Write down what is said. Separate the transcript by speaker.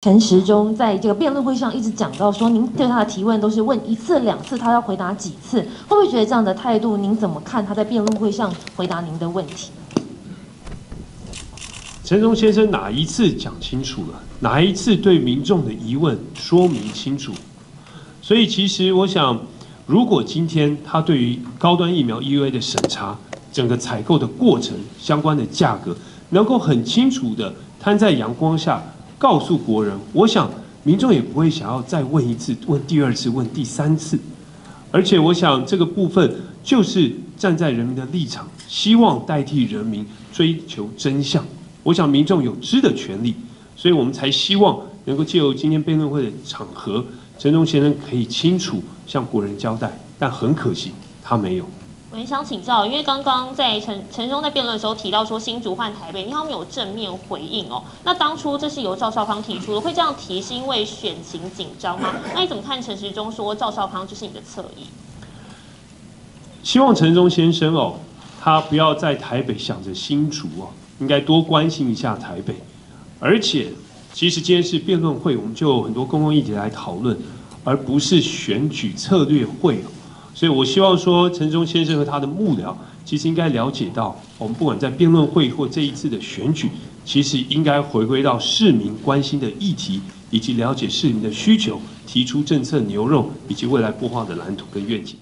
Speaker 1: 陈时中在这个辩论会上一直讲到说，您对他的提问都是问一次两次，他要回答几次？会不会觉得这样的态度，您怎么看他在辩论会上回答您的问题？
Speaker 2: 陈忠先生哪一次讲清楚了？哪一次对民众的疑问说明清楚？所以其实我想，如果今天他对于高端疫苗 EUA 的审查、整个采购的过程、相关的价格，能够很清楚的摊在阳光下告诉国人，我想民众也不会想要再问一次、问第二次、问第三次。而且我想这个部分就是站在人民的立场，希望代替人民追求真相。我想民众有知的权利，所以我们才希望能够借由今天辩论会的场合，陈忠先生可以清楚向国人交代。但很可惜，他没有。
Speaker 3: 我很想请教，因为刚刚在陈陈忠在辩论的时候提到说新竹换台北，你好像没有正面回应哦。那当初这是由赵少康提出的，会这样提是因为选情紧张吗？那你怎么看陈时中说赵少康就是你的侧翼？
Speaker 2: 希望陈忠先生哦，他不要在台北想着新竹哦。应该多关心一下台北，而且其实今天是辩论会，我们就有很多公共议题来讨论，而不是选举策略会。所以我希望说，陈忠先生和他的幕僚，其实应该了解到，我们不管在辩论会或这一次的选举，其实应该回归到市民关心的议题，以及了解市民的需求，提出政策牛肉以及未来规划的蓝图跟愿景。